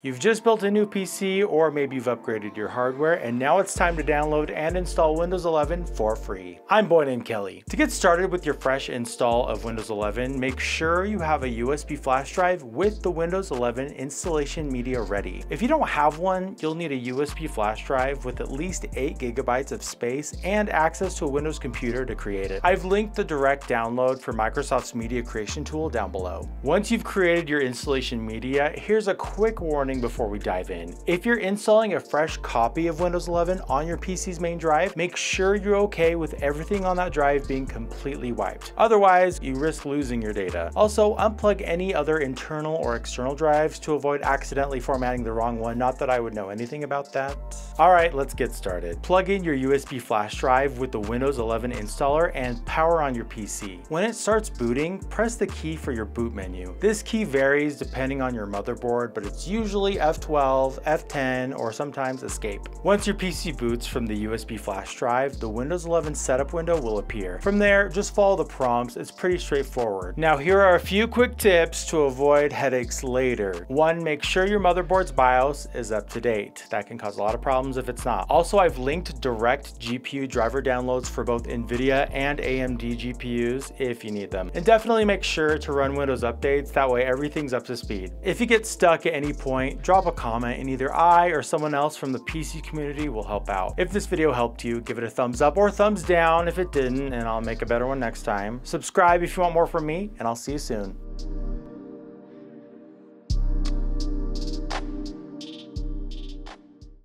You've just built a new PC or maybe you've upgraded your hardware and now it's time to download and install Windows 11 for free. I'm boy named Kelly. To get started with your fresh install of Windows 11, make sure you have a USB flash drive with the Windows 11 installation media ready. If you don't have one, you'll need a USB flash drive with at least 8 gigabytes of space and access to a Windows computer to create it. I've linked the direct download for Microsoft's media creation tool down below. Once you've created your installation media, here's a quick warning warning before we dive in. If you're installing a fresh copy of Windows 11 on your PC's main drive, make sure you're okay with everything on that drive being completely wiped. Otherwise, you risk losing your data. Also, unplug any other internal or external drives to avoid accidentally formatting the wrong one. Not that I would know anything about that. All right, let's get started. Plug in your USB flash drive with the Windows 11 installer and power on your PC. When it starts booting, press the key for your boot menu. This key varies depending on your motherboard, but it's usually usually F12, F10, or sometimes Escape. Once your PC boots from the USB flash drive, the Windows 11 setup window will appear. From there, just follow the prompts, it's pretty straightforward. Now here are a few quick tips to avoid headaches later. One, make sure your motherboard's BIOS is up to date. That can cause a lot of problems if it's not. Also, I've linked direct GPU driver downloads for both NVIDIA and AMD GPUs if you need them. And definitely make sure to run Windows updates, that way everything's up to speed. If you get stuck at any point, point, drop a comment and either I or someone else from the PC community will help out. If this video helped you, give it a thumbs up or thumbs down if it didn't, and I'll make a better one next time. Subscribe if you want more from me, and I'll see you soon.